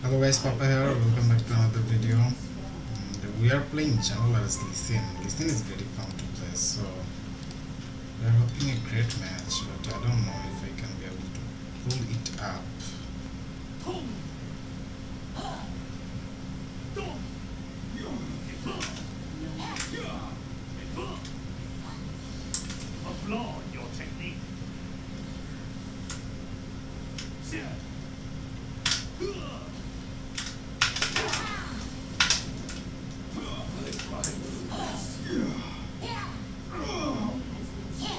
Hello guys, Papa here. Welcome back to another video. Um, and we are playing Jungle as Sin. Lee Sin is very fun to play, so we are hoping a great match, but I don't know if I can be able to pull it up. Applaud your technique.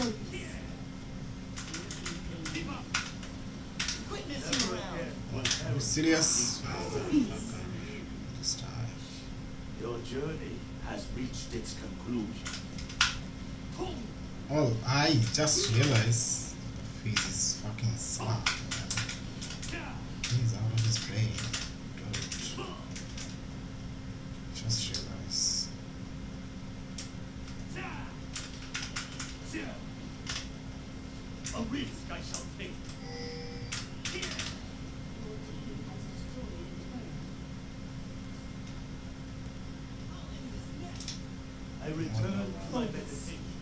okay. Are you serious? Your journey has reached its conclusion. Oh, I just realized face is fucking smart. Risk I shall take. I return to my meditation.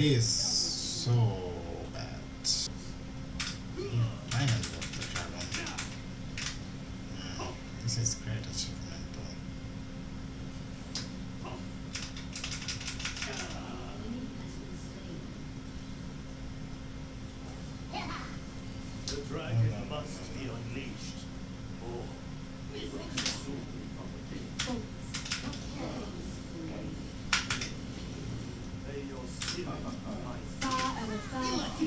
He is so bad. Finally got the dragon. This is great achievement though. The dragon must be unleashed. Or